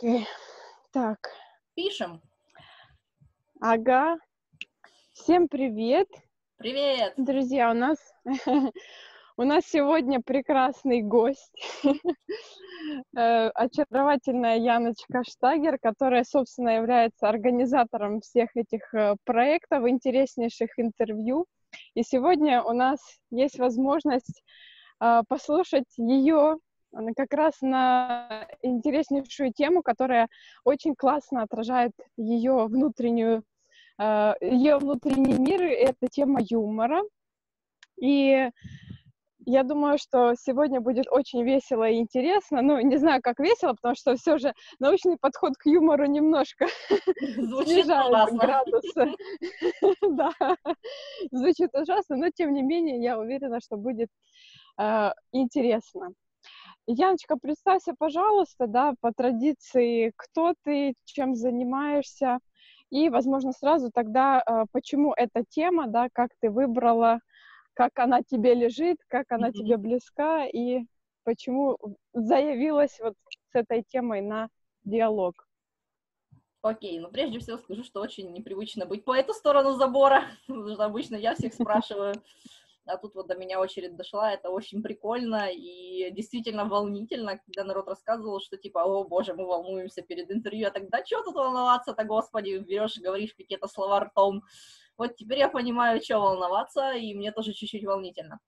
Окей. Так. Пишем. Ага. Всем привет. Привет. Друзья, у нас у нас сегодня прекрасный гость. Э, очаровательная Яночка Штагер, которая, собственно, является организатором всех этих э, проектов, интереснейших интервью. И сегодня у нас есть возможность э, послушать ее как раз на интереснейшую тему, которая очень классно отражает ее внутреннюю, э, ее внутренний мир, это тема юмора. И я думаю, что сегодня будет очень весело и интересно. Ну, не знаю, как весело, потому что все же научный подход к юмору немножко снижает градусы. Да, звучит ужасно, но тем не менее я уверена, что будет э, интересно. Яночка, представься, пожалуйста, да, по традиции, кто ты, чем занимаешься, и, возможно, сразу тогда, э, почему эта тема, да, как ты выбрала, как она тебе лежит, как она mm-hmm. тебе близка, и почему заявилась вот с этой темой на диалог. Окей, ну прежде всего скажу, что очень непривычно быть по эту сторону забора, потому что обычно я всех спрашиваю, а тут вот до меня очередь дошла, это очень прикольно и действительно волнительно, когда народ рассказывал, что типа, о боже, мы волнуемся перед интервью, а тогда что тут волноваться-то, господи, берешь, говоришь какие-то слова ртом. Вот теперь я понимаю, что волноваться, и мне тоже чуть-чуть волнительно.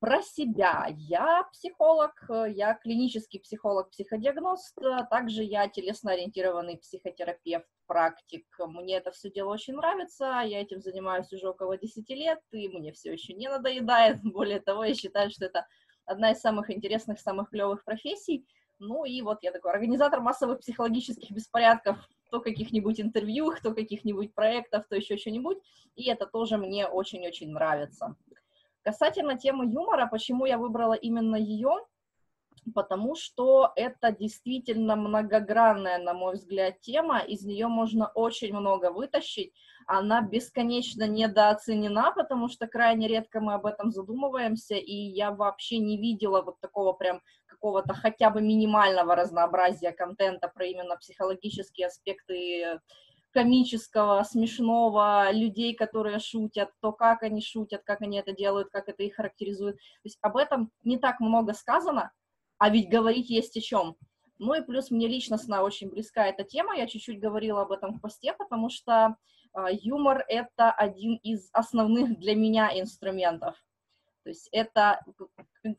Про себя. Я психолог, я клинический психолог-психодиагност, а также я телесно-ориентированный психотерапевт, практик. Мне это все дело очень нравится, я этим занимаюсь уже около 10 лет, и мне все еще не надоедает. Более того, я считаю, что это одна из самых интересных, самых клевых профессий. Ну и вот я такой организатор массовых психологических беспорядков, то каких-нибудь интервью, то каких-нибудь проектов, то еще что-нибудь, и это тоже мне очень-очень нравится. Касательно темы юмора, почему я выбрала именно ее? Потому что это действительно многогранная, на мой взгляд, тема, из нее можно очень много вытащить, она бесконечно недооценена, потому что крайне редко мы об этом задумываемся, и я вообще не видела вот такого прям какого-то хотя бы минимального разнообразия контента про именно психологические аспекты комического, смешного, людей, которые шутят, то, как они шутят, как они это делают, как это их характеризует. То есть об этом не так много сказано, а ведь говорить есть о чем. Ну и плюс мне личностно очень близка эта тема, я чуть-чуть говорила об этом в посте, потому что э, юмор — это один из основных для меня инструментов. То есть это,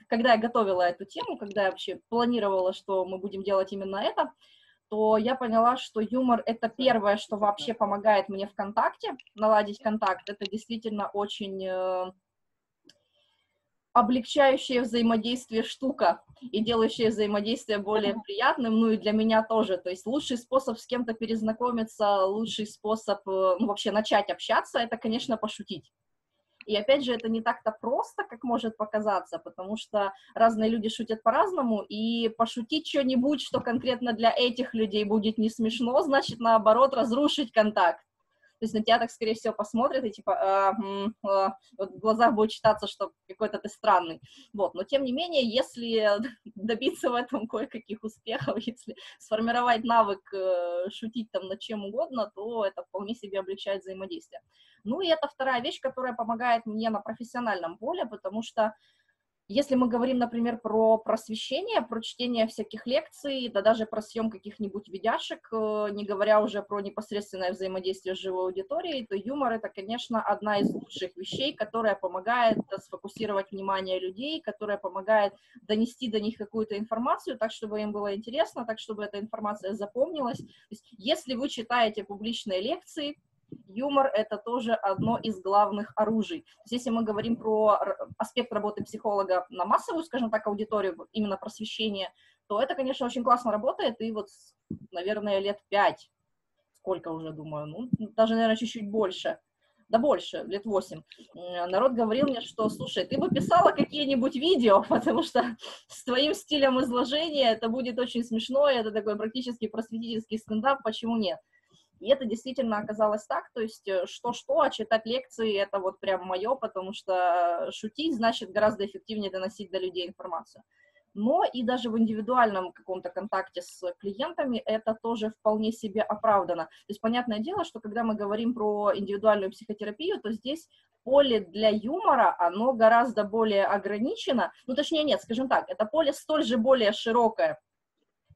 когда я готовила эту тему, когда я вообще планировала, что мы будем делать именно это, то я поняла, что юмор — это первое, что вообще помогает мне в контакте, наладить контакт. Это действительно очень э, облегчающее взаимодействие штука и делающее взаимодействие более приятным, ну и для меня тоже. То есть лучший способ с кем-то перезнакомиться, лучший способ э, ну, вообще начать общаться — это, конечно, пошутить. И опять же, это не так-то просто, как может показаться, потому что разные люди шутят по-разному, и пошутить что-нибудь, что конкретно для этих людей будет не смешно, значит, наоборот, разрушить контакт. То есть на тебя так, скорее всего, посмотрят и типа м, а, вот в глазах будет читаться, что какой-то ты странный. Вот, но тем не менее, если добиться в этом кое-каких успехов, если сформировать навык э, шутить там над чем угодно, то это вполне себе облегчает взаимодействие. Ну и это вторая вещь, которая помогает мне на профессиональном поле, потому что если мы говорим, например, про просвещение, про чтение всяких лекций, да даже про съем каких-нибудь видяшек, э, не говоря уже про непосредственное взаимодействие с живой аудиторией, то юмор — это, конечно, одна из лучших вещей, которая помогает сфокусировать внимание людей, которая помогает донести до них какую-то информацию так, чтобы им было интересно, так, чтобы эта информация запомнилась. То есть, если вы читаете публичные лекции, юмор — это тоже одно из главных оружий. Здесь, если мы говорим про аспект работы психолога на массовую, скажем так, аудиторию, именно просвещение, то это, конечно, очень классно работает, и вот, наверное, лет пять, сколько уже, думаю, ну, даже, наверное, чуть-чуть больше, да больше, лет восемь, народ говорил мне, что, слушай, ты бы писала какие-нибудь видео, потому что с твоим стилем изложения это будет очень смешно, и это такой практически просветительский стендап, почему нет? И это действительно оказалось так, то есть э, что-что, а читать лекции — это вот прям мое, потому что шутить значит гораздо эффективнее доносить до людей информацию. но и даже в индивидуальном каком-то контакте с клиентами это тоже вполне себе оправдано. То есть понятное дело, что когда мы говорим про индивидуальную психотерапию, то здесь поле для юмора, оно гораздо более ограничено, ну, точнее, нет, скажем так, это поле столь же более широкое,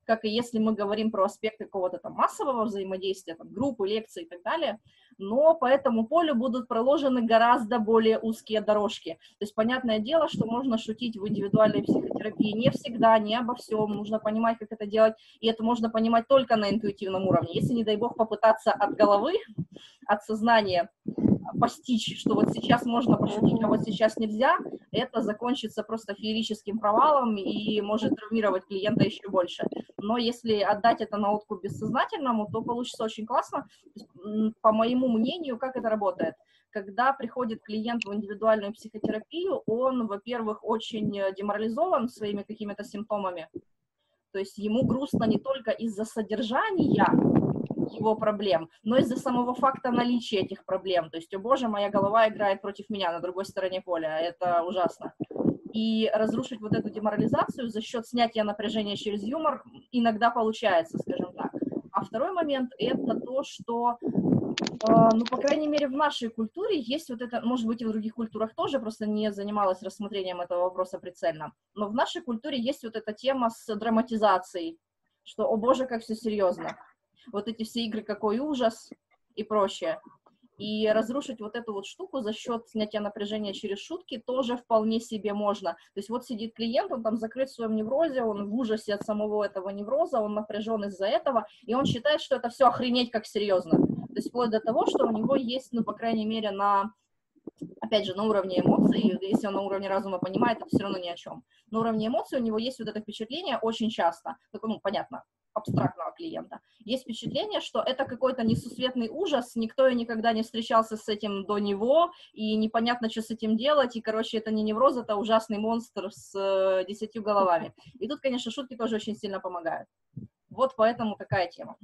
как и если мы говорим про аспекты какого-то там массового взаимодействия, там, группы, лекции и так далее, но по этому полю будут проложены гораздо более узкие дорожки. То есть, понятное дело, что можно шутить в индивидуальной психотерапии не всегда, не обо всем, нужно понимать, как это делать, и это можно понимать только на интуитивном уровне. Если, не дай бог, попытаться от головы, от сознания постичь, что вот сейчас можно пошутить, а вот сейчас нельзя, это закончится просто феерическим провалом и может травмировать клиента еще больше. Но если отдать это на откуп бессознательному, то получится очень классно. По моему мнению, как это работает? Когда приходит клиент в индивидуальную психотерапию, он, во-первых, очень деморализован своими какими-то симптомами, то есть ему грустно не только из-за содержания, его проблем, но из-за самого факта наличия этих проблем. То есть, о боже, моя голова играет против меня на другой стороне поля, это ужасно. И разрушить вот эту деморализацию за счет снятия напряжения через юмор иногда получается, скажем так. А второй момент — это то, что, э, ну, по крайней мере, в нашей культуре есть вот это, может быть, и в других культурах тоже, просто не занималась рассмотрением этого вопроса прицельно, но в нашей культуре есть вот эта тема с драматизацией, что, о боже, как все серьезно вот эти все игры «Какой ужас» и прочее. И разрушить вот эту вот штуку за счет снятия напряжения через шутки тоже вполне себе можно. То есть вот сидит клиент, он там закрыт в своем неврозе, он в ужасе от самого этого невроза, он напряжен из-за этого, и он считает, что это все охренеть как серьезно. То есть вплоть до того, что у него есть, ну, по крайней мере, на опять же, на уровне эмоций, если он на уровне разума понимает, это все равно ни о чем. На уровне эмоций у него есть вот это впечатление очень часто, такое, ну, понятно, абстрактного клиента. Есть впечатление, что это какой-то несусветный ужас, никто и никогда не встречался с этим до него, и непонятно, что с этим делать, и, короче, это не невроз, это ужасный монстр с э, десятью головами. И тут, конечно, шутки тоже очень сильно помогают. Вот поэтому такая тема.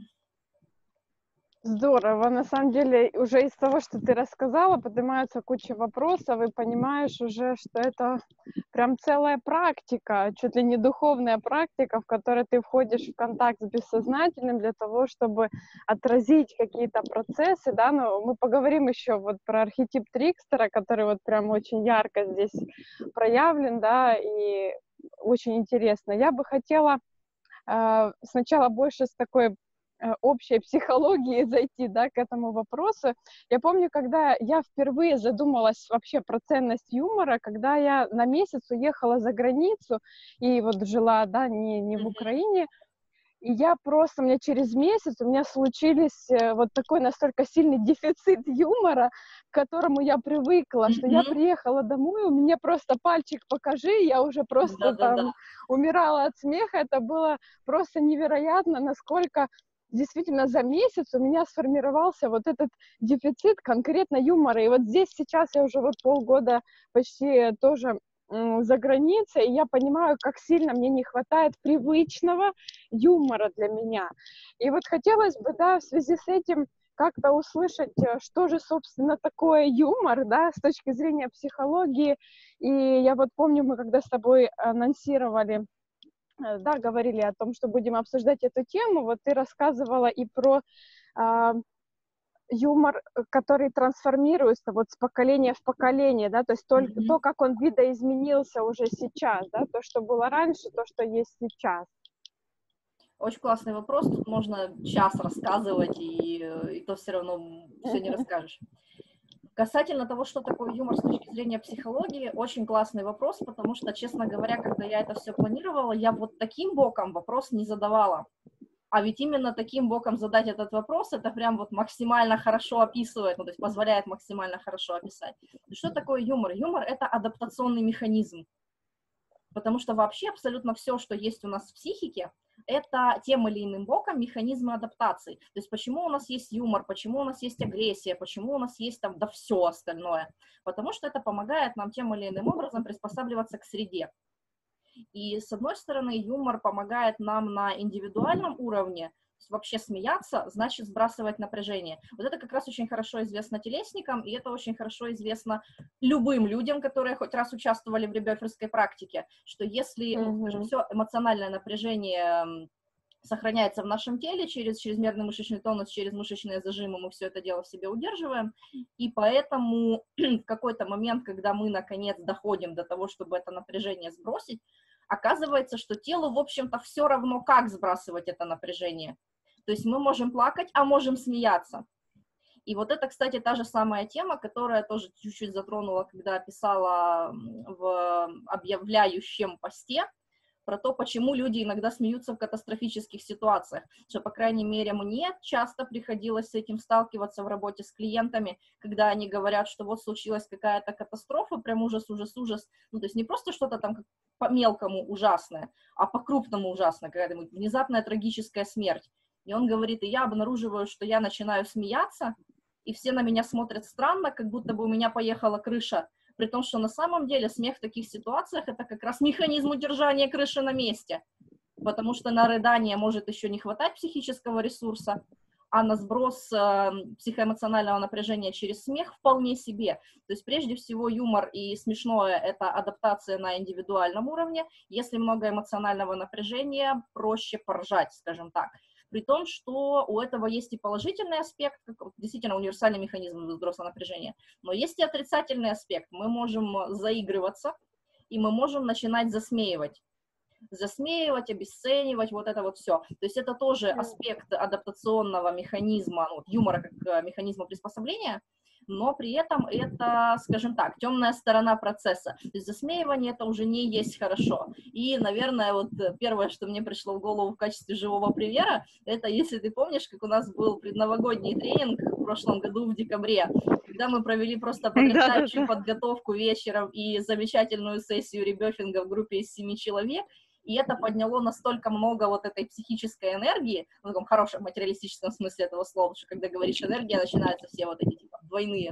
Здорово. На самом деле, уже из того, что ты рассказала, поднимаются куча вопросов, и понимаешь уже, что это прям целая практика, чуть ли не духовная практика, в которой ты входишь в контакт с бессознательным для того, чтобы отразить какие-то процессы, да, но мы поговорим еще вот про архетип Трикстера, который вот прям очень ярко здесь проявлен, да, и очень интересно. Я бы хотела э, сначала больше с такой общей психологии зайти, да, к этому вопросу. Я помню, когда я впервые задумалась вообще про ценность юмора, когда я на месяц уехала за границу и вот жила, да, не, не в Украине, и я просто, у меня через месяц, у меня случились э, вот такой настолько сильный дефицит юмора, к которому я привыкла, что я приехала домой, у меня просто пальчик покажи, я уже просто там умирала от смеха, это было просто невероятно, насколько действительно за месяц у меня сформировался вот этот дефицит конкретно юмора. И вот здесь сейчас я уже вот полгода почти тоже за границей, и я понимаю, как сильно мне не хватает привычного юмора для меня. И вот хотелось бы, да, в связи с этим как-то услышать, э, что же, собственно, такое юмор, да, с точки зрения психологии. И я вот помню, мы когда с тобой анонсировали да, говорили о том, что будем обсуждать эту тему. Вот ты рассказывала и про э, юмор, который трансформируется вот с поколения в поколение, да, то есть только mm-hmm. то, как он видоизменился уже сейчас, да, то, что было раньше, то, что есть сейчас. Очень классный вопрос. Тут можно час рассказывать, и, э, и то все равно все не расскажешь. Касательно того, что такое юмор с точки зрения психологии, очень классный вопрос, потому что, честно говоря, когда я это все планировала, я вот таким боком вопрос не задавала. А ведь именно таким боком задать этот вопрос, это прям вот максимально хорошо описывает, ну, то есть позволяет максимально хорошо описать. Что такое юмор? Юмор — это адаптационный механизм. Потому что вообще абсолютно все, что есть у нас в психике, это тем или иным боком механизмы адаптации. То есть почему у нас есть юмор, почему у нас есть агрессия, почему у нас есть там да все остальное. Потому что это помогает нам тем или иным образом приспосабливаться к среде. И с одной стороны, юмор помогает нам на индивидуальном уровне вообще смеяться, значит сбрасывать напряжение. Вот это как раз очень хорошо известно телесникам, и это очень хорошо известно любым людям, которые хоть раз участвовали в ребёферской практике, что если, mm-hmm. скажем, все эмоциональное напряжение сохраняется в нашем теле через чрезмерный мышечный тонус, через мышечные зажимы мы все это дело в себе удерживаем, и поэтому в какой-то момент, когда мы наконец доходим до того, чтобы это напряжение сбросить, оказывается, что телу, в общем-то, все равно, как сбрасывать это напряжение. То есть мы можем плакать, а можем смеяться. И вот это, кстати, та же самая тема, которая тоже чуть-чуть затронула, когда писала в объявляющем посте, про то, почему люди иногда смеются в катастрофических ситуациях, что, по крайней мере, мне часто приходилось с этим сталкиваться в работе с клиентами, когда они говорят, что вот случилась какая-то катастрофа, прям ужас, ужас, ужас, ну, то есть не просто что-то там по мелкому ужасное, а по крупному ужасное, какая-то внезапная трагическая смерть. И он говорит, и я обнаруживаю, что я начинаю смеяться, и все на меня смотрят странно, как будто бы у меня поехала крыша, при том, что на самом деле смех в таких ситуациях это как раз механизм удержания крыши на месте, потому что на рыдание может еще не хватать психического ресурса, а на сброс э, психоэмоционального напряжения через смех вполне себе. То есть прежде всего юмор и смешное — это адаптация на индивидуальном уровне. Если много эмоционального напряжения, проще поржать, скажем так при том, что у этого есть и положительный аспект, как действительно универсальный механизм сброса напряжения, но есть и отрицательный аспект. Мы можем заигрываться, и мы можем начинать засмеивать засмеивать, обесценивать, вот это вот все. То есть это тоже аспект адаптационного механизма, ну, юмора как э, механизма приспособления, но при этом это, скажем так, темная сторона процесса. То есть засмеивание это уже не есть хорошо. И, наверное, вот первое, что мне пришло в голову в качестве живого примера, это если ты помнишь, как у нас был предновогодний тренинг в прошлом году в декабре, когда мы провели просто потрясающую подготовку вечером и замечательную сессию ребёфинга в группе из семи человек, и это подняло настолько много вот этой психической энергии, в таком хорошем материалистическом смысле этого слова, что когда говоришь энергия, начинаются все вот эти двойные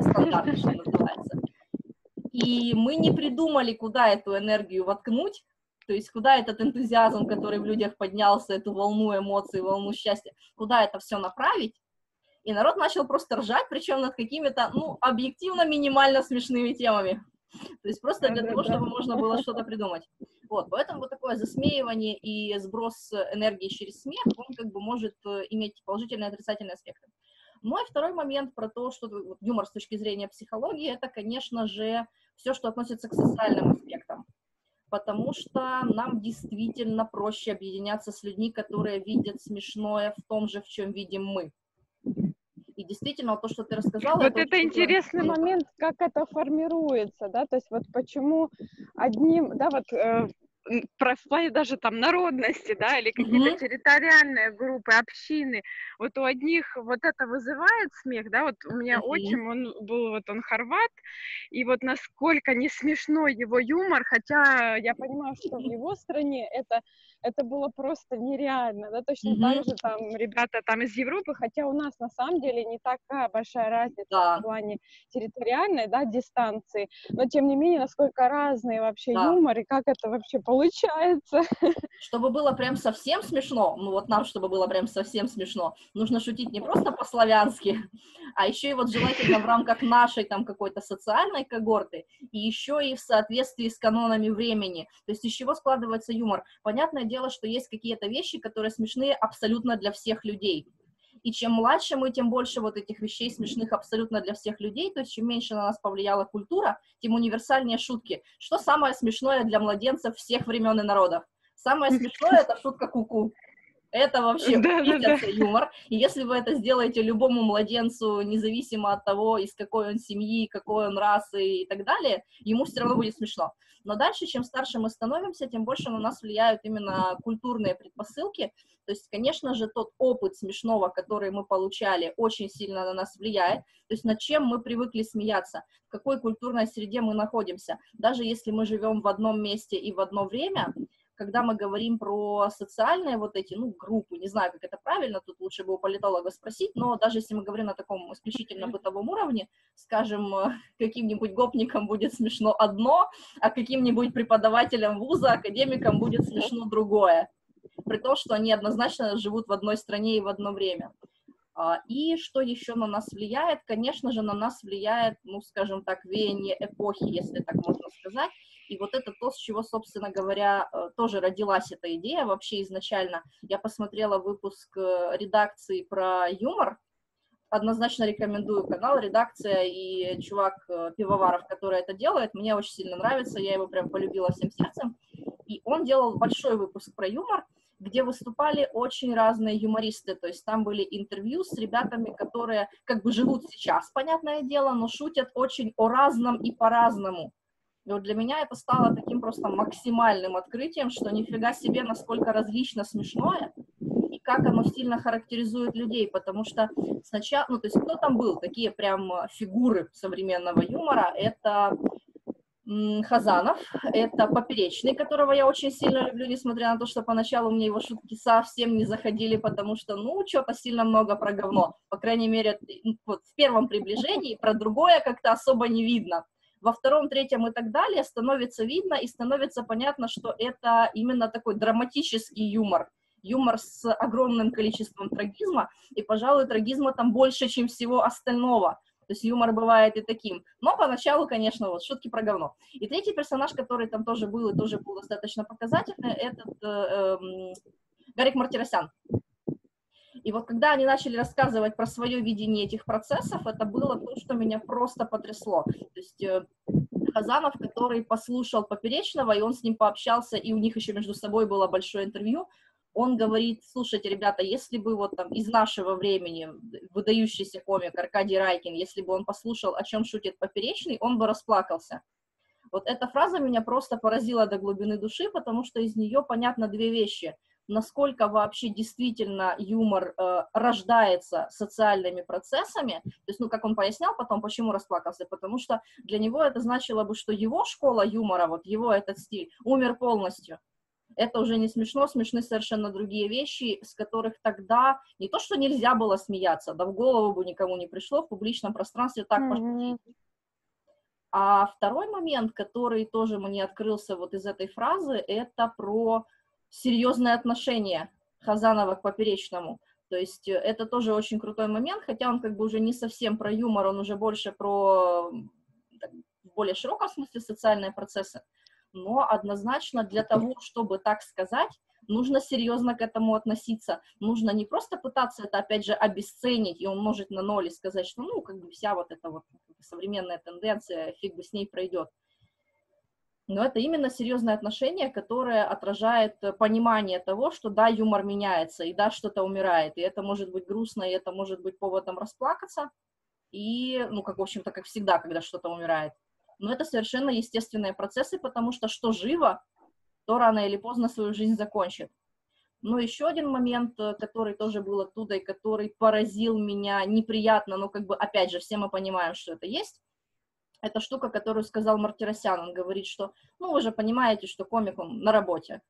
стандарты, что называется. И мы не придумали, куда эту энергию воткнуть, то есть куда этот энтузиазм, который в людях поднялся, эту волну эмоций, волну счастья, куда это все направить, и народ начал просто ржать, причем над какими-то, ну, объективно минимально смешными темами. То есть просто для того, чтобы можно было что-то придумать. Вот, поэтому вот такое засмеивание и сброс энергии через смех, он как бы может э, иметь положительные и отрицательные аспекты. И второй момент про то, что вот, юмор с точки зрения психологии, это, конечно же, все, что относится к социальным аспектам. Потому что нам действительно проще объединяться с людьми, которые видят смешное в том же, в чем видим мы. И действительно, то, что ты рассказала... Вот это, это интересный круто. момент, как это формируется, да, то есть вот почему одним, да, вот э, в плане даже там народности, да, или какие-то mm-hmm. территориальные группы, общины, вот у одних вот это вызывает смех, да, вот у меня mm-hmm. отчим, он был, вот он хорват, и вот насколько не смешной его юмор, хотя я понимаю, что в его стране это это было просто нереально, да, точно mm-hmm. так же там ребята там из Европы, хотя у нас на самом деле не такая большая разница да. в плане территориальной, да, дистанции, но тем не менее, насколько разные вообще да. юмор и как это вообще получается. Чтобы было прям совсем смешно, ну вот нам, чтобы было прям совсем смешно, нужно шутить не просто по-славянски, а еще и вот желательно в рамках нашей там какой-то социальной когорты, и еще и в соответствии с канонами времени, то есть из чего складывается юмор. Понятное дело, что есть какие-то вещи, которые смешные абсолютно для всех людей. И чем младше мы, тем больше вот этих вещей смешных абсолютно для всех людей. То есть чем меньше на нас повлияла культура, тем универсальнее шутки. Что самое смешное для младенцев всех времен и народов? Самое смешное — это шутка куку. -ку. Это вообще да, да, да. юмор. И если вы это сделаете любому младенцу, независимо от того, из какой он семьи, какой он расы и так далее, ему все равно будет смешно. Но дальше, чем старше мы становимся, тем больше на нас влияют именно культурные предпосылки. То есть, конечно же, тот опыт смешного, который мы получали, очень сильно на нас влияет. То есть, над чем мы привыкли смеяться, в какой культурной среде мы находимся. Даже если мы живем в одном месте и в одно время, когда мы говорим про социальные вот эти, ну, группы, не знаю, как это правильно, тут лучше бы у политолога спросить, но даже если мы говорим на таком исключительно бытовом уровне, скажем, каким-нибудь гопникам будет смешно одно, а каким-нибудь преподавателям вуза, академикам будет смешно другое. при том, что они однозначно живут в одной стране и в одно время. А, и что еще на нас влияет? Конечно же, на нас влияет, ну, скажем так, веяние эпохи, если так можно сказать. И вот это то, с чего, собственно говоря, э, тоже родилась эта идея вообще изначально. Я посмотрела выпуск э, редакции про юмор, однозначно рекомендую канал, редакция и чувак э, Пивоваров, который это делает. Мне очень сильно нравится, я его прям полюбила всем сердцем. И он делал большой выпуск про юмор, где выступали очень разные юмористы, то есть там были интервью с ребятами, которые как бы живут сейчас, понятное дело, но шутят очень о разном и по-разному. И вот для меня это стало таким просто максимальным открытием, что нифига себе, насколько различно смешное, и как оно сильно характеризует людей, потому что сначала, ну, то есть кто там был, такие прям фигуры современного юмора, это Хазанов, это Поперечный, которого я очень сильно люблю, несмотря на то, что поначалу мне его шутки совсем не заходили, потому что, ну, что-то сильно много про говно. По крайней мере, вот в первом приближении про другое как-то особо не видно. Во втором, третьем и так далее становится видно и становится понятно, что это именно такой драматический юмор. Юмор с огромным количеством трагизма, и, пожалуй, трагизма там больше, чем всего остального. То есть юмор бывает и таким. Но поначалу, конечно, вот шутки про говно. И третий персонаж, который там тоже был и тоже был достаточно показательный, этот э, э, Гарик Мартиросян. И вот когда они начали рассказывать про свое видение этих процессов, это было то, что меня просто потрясло. То есть э, Хазанов, который послушал Поперечного, и он с ним пообщался, и у них еще между собой было большое интервью, он говорит, слушайте, ребята, если бы вот там из нашего времени выдающийся комик Аркадий Райкин, если бы он послушал, о чем шутит Поперечный, он бы расплакался. Вот эта фраза меня просто поразила до глубины души, потому что из нее понятно две вещи. Насколько вообще действительно юмор э, рождается социальными процессами, то есть, ну, как он пояснял потом, почему расплакался, потому что для него это значило бы, что его школа юмора, вот его этот стиль, умер полностью. Это уже не смешно, смешны совершенно другие вещи, с которых тогда не то, что нельзя было смеяться, да в голову бы никому не пришло в публичном пространстве так mm-hmm. А второй момент, который тоже мне открылся вот из этой фразы, это про серьезное отношение Хазанова к поперечному. То есть это тоже очень крутой момент, хотя он как бы уже не совсем про юмор, он уже больше про в более широком смысле социальные процессы но однозначно для того, чтобы так сказать, нужно серьезно к этому относиться. Нужно не просто пытаться это, опять же, обесценить и умножить на ноль и сказать, что, ну, как бы вся вот эта вот современная тенденция, фиг бы с ней пройдет. Но это именно серьезное отношение, которое отражает понимание того, что да, юмор меняется, и да, что-то умирает, и это может быть грустно, и это может быть поводом расплакаться, и, ну, как, в общем-то, как всегда, когда что-то умирает но это совершенно естественные процессы, потому что что живо, то рано или поздно свою жизнь закончит. Но еще один момент, э, который тоже был оттуда и который поразил меня неприятно, но как бы, опять же, все мы понимаем, что это есть, это штука, которую сказал Мартиросян. Он говорит, что, ну, вы же понимаете, что комик, он на работе.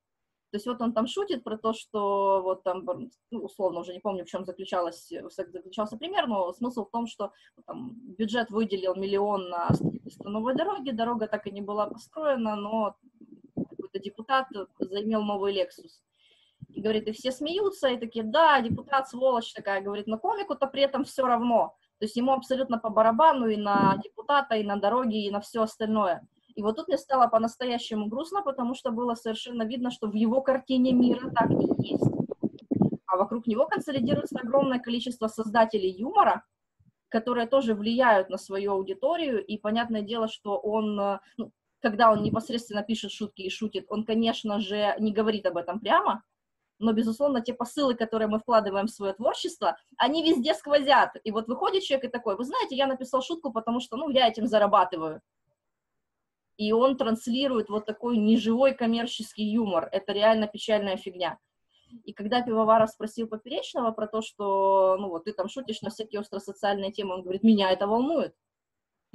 То есть вот он там шутит про то, что вот там, ну, условно, уже не помню, в чем заключалось, заключался пример, но смысл в том, что там, бюджет выделил миллион на строительство новой дороги, дорога так и не была построена, но какой-то депутат заимел новый Lexus. И говорит, и все смеются, и такие, да, депутат сволочь такая, говорит, но комику-то при этом все равно. То есть ему абсолютно по барабану и на депутата, и на дороги, и на все остальное. И вот тут мне стало по-настоящему грустно, потому что было совершенно видно, что в его картине мира так и есть. А вокруг него консолидируется огромное количество создателей юмора, которые тоже влияют на свою аудиторию, и понятное дело, что он, э, ну, когда он непосредственно пишет шутки и шутит, он, конечно же, не говорит об этом прямо, но, безусловно, те посылы, которые мы вкладываем в свое творчество, они везде сквозят. И вот выходит человек и такой, вы знаете, я написал шутку, потому что, ну, я этим зарабатываю и он транслирует вот такой неживой коммерческий юмор. Это реально печальная фигня. И когда Пивоваров спросил Поперечного про то, что, ну вот, ты там шутишь на всякие остросоциальные темы, он говорит, меня это волнует.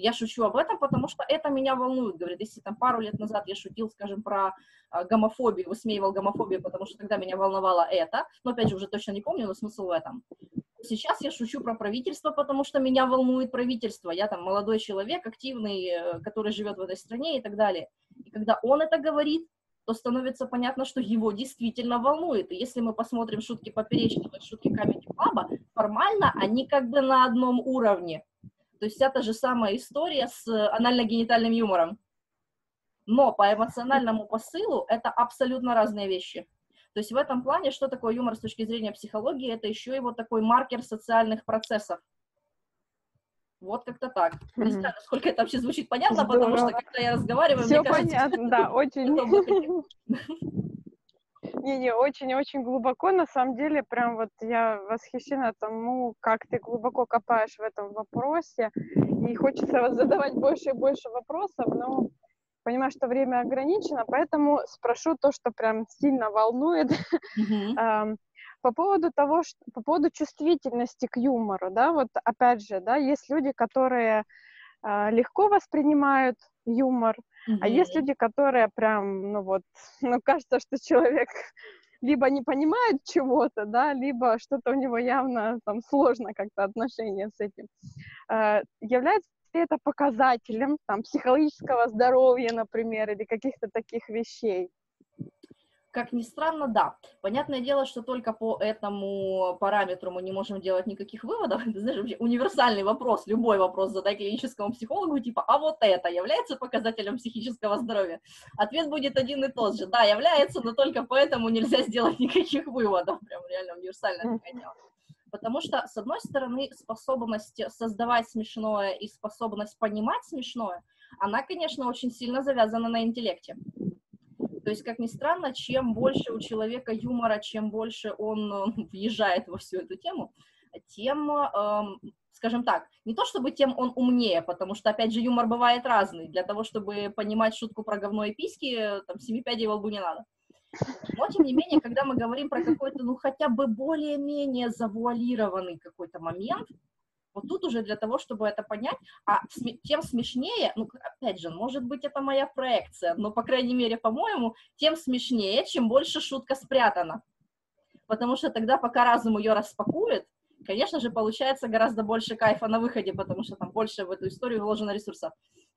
Я шучу об этом, потому что это меня волнует. Говорит, если там пару лет назад я шутил, скажем, про э, гомофобию, высмеивал гомофобию, потому что тогда меня волновало это, но опять же уже точно не помню, но смысл в этом. Сейчас я шучу про правительство, потому что меня волнует правительство. Я там молодой человек, активный, э, который живет в этой стране и так далее. И когда он это говорит, то становится понятно, что его действительно волнует. И если мы посмотрим шутки Поперечного и шутки Comedy Club, формально они как бы на одном уровне. То есть вся та же самая история с анально-генитальным юмором. Но по эмоциональному посылу это абсолютно разные вещи. То есть в этом плане, что такое юмор с точки зрения психологии, это еще и вот такой маркер социальных процессов. Вот как-то так. Mm-hmm. Не знаю, насколько это вообще звучит понятно, Здорово. потому что когда я разговариваю, Все мне кажется... понятно, да, очень... Не-не, очень-очень глубоко, на самом деле, прям вот я восхищена тому, как ты глубоко копаешь в этом вопросе, и хочется задавать больше и больше вопросов, но понимаю, что время ограничено, поэтому спрошу то, что прям сильно волнует. Mm-hmm. По поводу того, что, по поводу чувствительности к юмору, да, вот опять же, да, есть люди, которые легко воспринимают юмор, mm-hmm. а есть люди, которые прям, ну вот, ну кажется, что человек либо не понимает чего-то, да, либо что-то у него явно там сложно как-то отношения с этим. Э, является ли это показателем там психологического здоровья, например, или каких-то таких вещей? Как ни странно, да. Понятное дело, что только по этому параметру мы не можем делать никаких выводов. Это, знаешь, вообще универсальный вопрос, любой вопрос задай клиническому психологу, типа, а вот это является показателем психического здоровья? Ответ будет один и тот же. Да, является, но только поэтому нельзя сделать никаких выводов. Прям реально универсальная такая тема. Потому что, с одной стороны, способность создавать смешное и способность понимать смешное, она, конечно, очень сильно завязана на интеллекте. То есть, как ни странно, чем больше у человека юмора, чем больше он э, въезжает во всю эту тему, тем, эм, скажем так, не то чтобы тем он умнее, потому что, опять же, юмор бывает разный. Для того, чтобы понимать шутку про говно и письки, там, семи пядей во лбу не надо. Но, тем не менее, когда мы говорим про какой-то, ну, хотя бы более-менее завуалированный какой-то момент, вот тут уже для того, чтобы это понять, а тем смешнее, ну, опять же, может быть, это моя проекция, но, по крайней мере, по-моему, тем смешнее, чем больше шутка спрятана. Потому что тогда, пока разум ее распакует, конечно же, получается гораздо больше кайфа на выходе, потому что там больше в эту историю вложено ресурсов.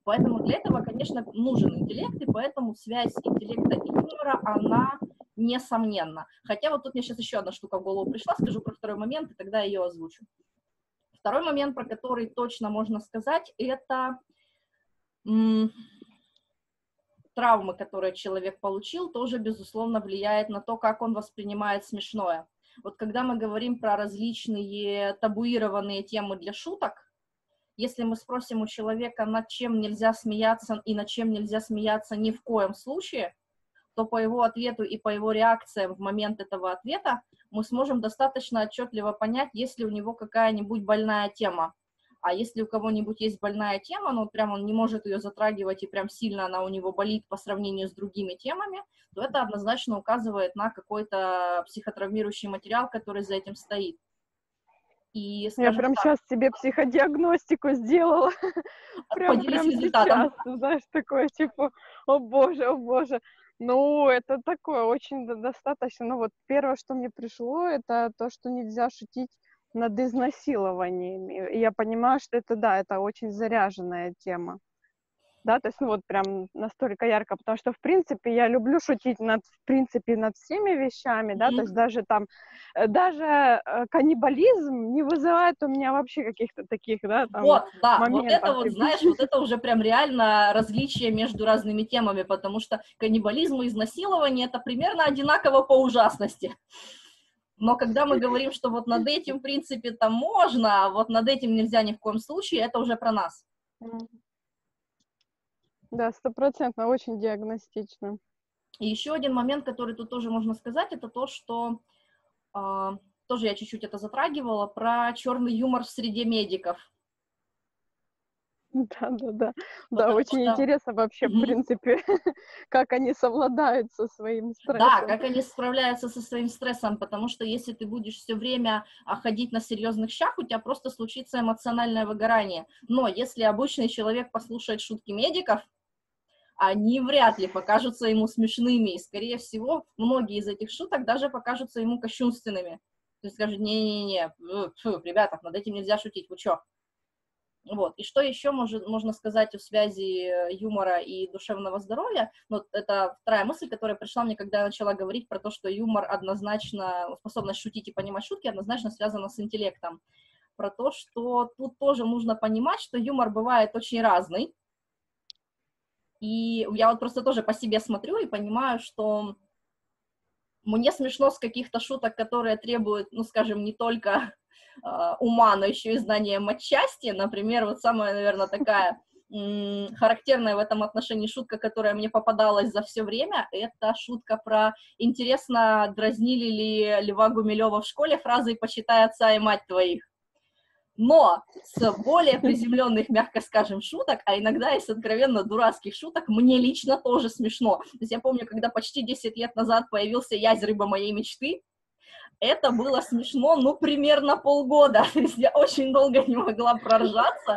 Поэтому для этого, конечно, нужен интеллект, и поэтому связь интеллекта и юмора, она несомненна. Хотя вот тут мне сейчас еще одна штука в голову пришла, скажу про второй момент, и тогда ее озвучу. Второй момент, про который точно можно сказать, это травмы, которые человек получил, тоже, безусловно, влияет на то, как он воспринимает смешное. Вот когда мы говорим про различные табуированные темы для шуток, если мы спросим у человека, над чем нельзя смеяться и над чем нельзя смеяться ни в коем случае, то по его ответу и по его реакциям в момент этого ответа мы сможем достаточно отчетливо понять, есть ли у него какая-нибудь больная тема. А если у кого-нибудь есть больная тема, но ну, прям он не может ее затрагивать, и прям сильно она у него болит по сравнению с другими темами, то это однозначно указывает на какой-то психотравмирующий материал, который за этим стоит. И, Я прям так, сейчас себе психодиагностику сделала. прям, прям результатом. Сейчас, знаешь, такое, типа, о боже, о боже. Ну, это такое очень достаточно. Ну, вот первое, что мне пришло, это то, что нельзя шутить над изнасилованиями. И я понимаю, что это, да, это очень заряженная тема да, то есть, ну, вот прям настолько ярко, потому что, в принципе, я люблю шутить над, в принципе, над всеми вещами, да, mm-hmm. то есть даже там, э, даже э, каннибализм не вызывает у меня вообще каких-то таких, да, там, Вот, да, моментов. вот это вот, знаешь, вот это уже прям реально различие между разными темами, потому что каннибализм и изнасилование это примерно одинаково по ужасности. Но когда мы говорим, что вот над этим, в принципе, там можно, а вот над этим нельзя ни в коем случае, это уже про нас. Да, стопроцентно, очень диагностично. И еще один момент, который тут тоже можно сказать, это то, что э, тоже я чуть-чуть это затрагивала, про черный юмор в среде медиков. Да, да, да. Да, очень что... интересно вообще, mm-hmm. в принципе, как они совладают со своим стрессом. Да, как они справляются со своим стрессом, потому что если ты будешь все время а, ходить на серьезных щах, у тебя просто случится эмоциональное выгорание. Но если обычный человек послушает шутки медиков, они вряд ли покажутся ему смешными, и, скорее всего, многие из этих шуток даже покажутся ему кощунственными. То есть скажут, не-не-не, ребята, над этим нельзя шутить, вы чё? Вот. И что еще может, можно сказать о связи э, юмора и душевного здоровья? Ну, это вторая мысль, которая пришла мне, когда я начала говорить про то, что юмор однозначно, способность шутить и понимать шутки однозначно связана с интеллектом. Про то, что тут тоже нужно понимать, что юмор бывает очень разный. И я вот просто тоже по себе смотрю и понимаю, что мне смешно с каких-то шуток, которые требуют, ну, скажем, не только э, ума, но еще и знания матчасти. Например, вот самая, наверное, такая характерная в этом отношении шутка, которая мне попадалась за все время, это шутка про интересно, дразнили ли Льва Гумилева в школе фразой «посчитай отца и мать твоих» но с более приземленных, мягко скажем, шуток, а иногда и с откровенно дурацких шуток, мне лично тоже смешно. То есть я помню, когда почти 10 лет назад появился «Язь, рыба моей мечты», это было смешно, ну, примерно полгода. То есть я очень долго не могла проржаться.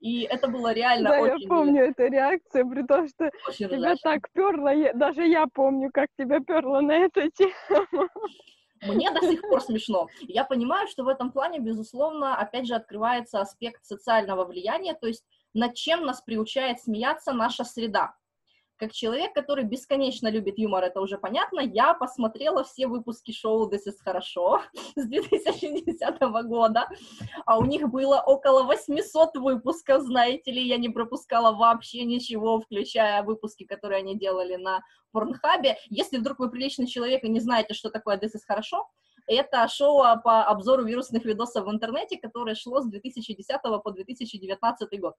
И это было реально да, очень... я помню эту реакцию, при том, что очень тебя ржачно. так перло, даже я помню, как тебя перло на эту тему. Мне до сих пор смешно. Я понимаю, что в этом плане, безусловно, опять же, открывается аспект социального влияния, то есть над чем нас приучает смеяться наша среда. Как человек, который бесконечно любит юмор, это уже понятно, я посмотрела все выпуски шоу «This is хорошо» с 2010 года, а у них было около 800 выпусков, знаете ли, я не пропускала вообще ничего, включая выпуски, которые они делали на Порнхабе. Если вдруг вы приличный человек и не знаете, что такое «This is хорошо», это шоу по обзору вирусных видосов в интернете, которое шло с 2010 по 2019 год.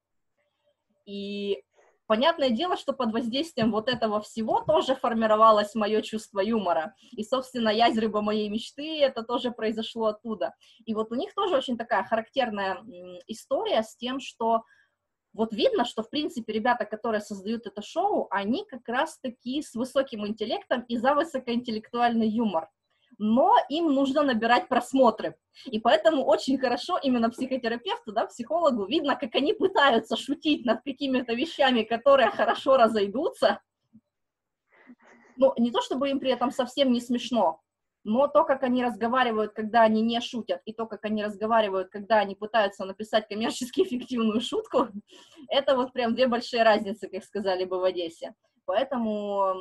И Понятное дело, что под воздействием вот этого всего тоже формировалось мое чувство юмора. И, собственно, «Язь рыба моей мечты» — это тоже произошло оттуда. И вот у них тоже очень такая характерная история с тем, что вот видно, что, в принципе, ребята, которые создают это шоу, они как раз-таки с высоким интеллектом и за высокоинтеллектуальный юмор но им нужно набирать просмотры. И поэтому очень хорошо именно психотерапевту, да, психологу видно, как они пытаются шутить над какими-то вещами, которые хорошо разойдутся. Ну, не то чтобы им при этом совсем не смешно, но то, как они разговаривают, когда они не шутят, и то, как они разговаривают, когда они пытаются написать коммерчески эффективную шутку, это вот прям две большие разницы, как сказали бы в Одессе. Поэтому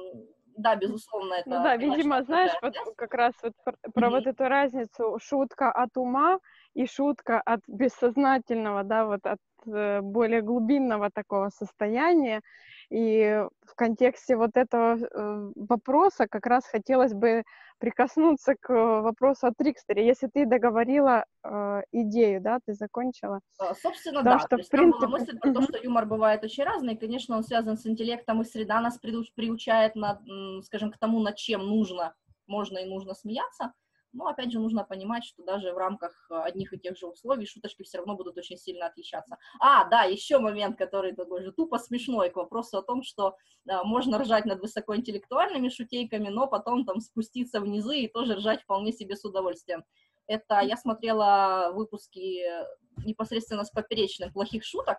да, безусловно, это... Ну да, видимо, знаешь, вот как раз вот про, mm-hmm. вот эту разницу шутка от ума и шутка от бессознательного, да, вот от э, более глубинного такого состояния. И в контексте вот этого э, вопроса как раз хотелось бы прикоснуться к вопросу о Трикстере. Если ты договорила э, идею, да, ты закончила? А, собственно, да. Что, то есть, в принципе... была мысль про то, что юмор бывает очень разный. Конечно, он связан с интеллектом, и среда нас приучает, над, скажем, к тому, над чем нужно, можно и нужно смеяться. Но, опять же, нужно понимать, что даже в рамках э, одних и тех же условий шуточки все равно будут очень сильно отличаться. А, да, еще момент, который такой же тупо смешной, к вопросу о том, что да, можно ржать над высокоинтеллектуальными шутейками, но потом там спуститься в низы и тоже ржать вполне себе с удовольствием. Это я смотрела выпуски непосредственно с поперечным плохих шуток,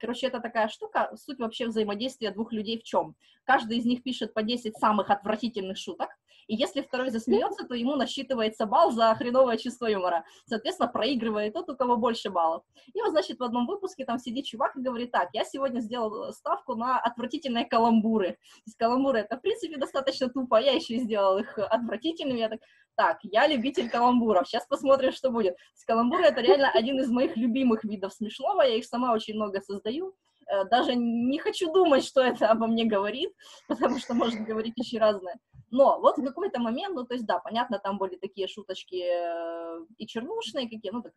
Короче, это такая штука, суть вообще взаимодействия двух людей в чем? Каждый из них пишет по 10 самых отвратительных шуток, и если второй засмеется, то ему насчитывается балл за хреновое чувство юмора. Соответственно, проигрывает тот, у кого больше баллов. И вот, значит, в одном выпуске там сидит чувак и говорит, так, я сегодня сделал ставку на отвратительные каламбуры. То есть каламбуры это, в принципе, достаточно тупо, я еще и сделал их отвратительными. Я так, так, я любитель каламбуров, сейчас посмотрим, что будет. С каламбуры это реально один из моих любимых видов смешного, я их сама очень много создаю. Э, даже не хочу думать, что это обо мне говорит, потому что может говорить очень разное. Но вот в какой-то момент, ну, то есть, да, понятно, там были такие шуточки э, и чернушные какие, ну, так,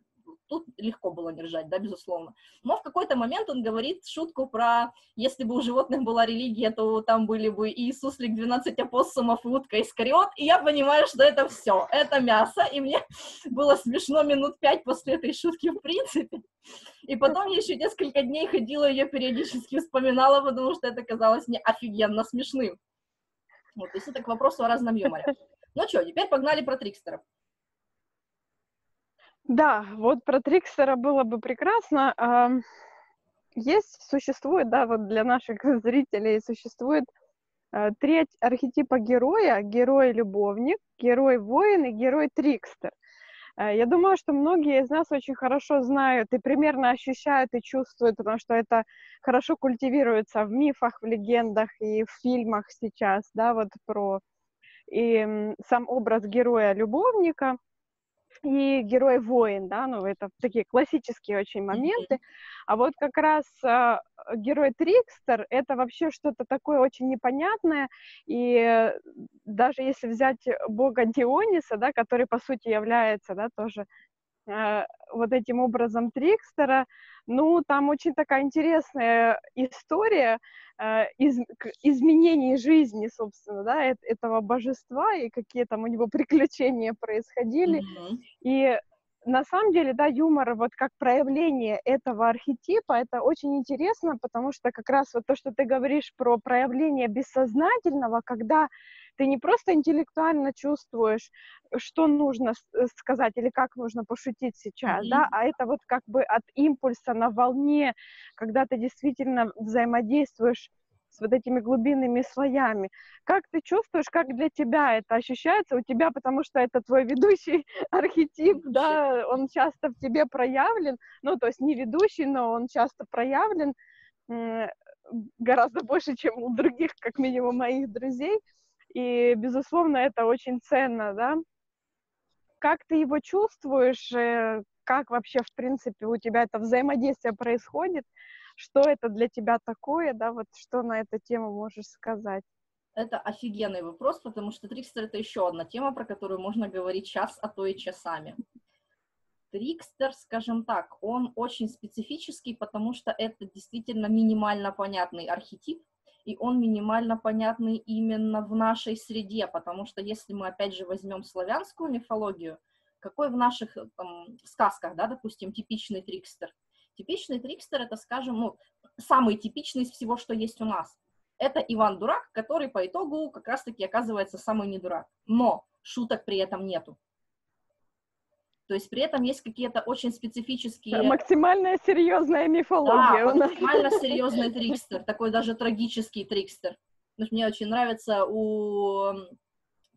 тут легко было не ржать, да, безусловно. Но в какой-то момент он говорит шутку про, если бы у животных была религия, то там были бы и суслик, 12 апоссумов, и утка, Искариот, и я понимаю, что это все, это мясо, и мне было смешно минут пять после этой шутки в принципе. И потом я еще несколько дней ходила ее периодически вспоминала, потому что это казалось мне офигенно смешным. Вот, то есть это к вопросу о разном юморе. Ну что, теперь погнали про трикстеров. Да, вот про Трикстера было бы прекрасно. Есть, существует, да, вот для наших зрителей существует э, треть архетипа героя, герой-любовник, герой-воин и герой-трикстер. Э, я думаю, что многие из нас очень хорошо знают и примерно ощущают и чувствуют, потому что это хорошо культивируется в мифах, в легендах и в фильмах сейчас, да, вот про и сам образ героя-любовника — и герой-воин, да, ну, это такие классические очень моменты. А вот как раз э, герой Трикстер — это вообще что-то такое очень непонятное, и даже если взять бога Диониса, да, который, по сути, является, да, тоже э, вот этим образом Трикстера, ну, там очень такая интересная история э, из, изменений жизни, собственно, да, э, этого божества, и какие там у него приключения происходили. Mm-hmm. И на самом деле, да, юмор, вот как проявление этого архетипа, это очень интересно, потому что как раз вот то, что ты говоришь про проявление бессознательного, когда ты не просто интеллектуально чувствуешь, что нужно э, сказать или как нужно пошутить сейчас, mm-hmm. да, а это вот как бы от импульса на волне, когда ты действительно взаимодействуешь с вот этими глубинными слоями. Как ты чувствуешь, как для тебя это ощущается у тебя, потому что это твой ведущий архетип, да, он часто в тебе проявлен, ну, то есть не ведущий, но он часто проявлен гораздо больше, чем у других, как минимум, моих друзей. И, безусловно, это очень ценно, да. Как ты его чувствуешь, э, как вообще, в принципе, у тебя это взаимодействие происходит, что это для тебя такое, да, вот что на эту тему можешь сказать? Это офигенный вопрос, потому что Трикстер — это еще одна тема, про которую можно говорить час, а то и часами. Трикстер, скажем так, он очень специфический, потому что это действительно минимально понятный архетип, и он минимально понятный именно в нашей среде, потому что если мы, опять же, возьмем славянскую мифологию, какой в наших там, сказках, да, допустим, типичный трикстер? Типичный трикстер — это, скажем, ну, самый типичный из всего, что есть у нас. Это Иван Дурак, который по итогу как раз-таки оказывается самый не дурак. Но шуток при этом нету. То есть при этом есть какие-то очень специфические... Максимально серьезная мифология. Да, максимально серьезный трикстер, такой даже трагический трикстер. Мне очень нравится у,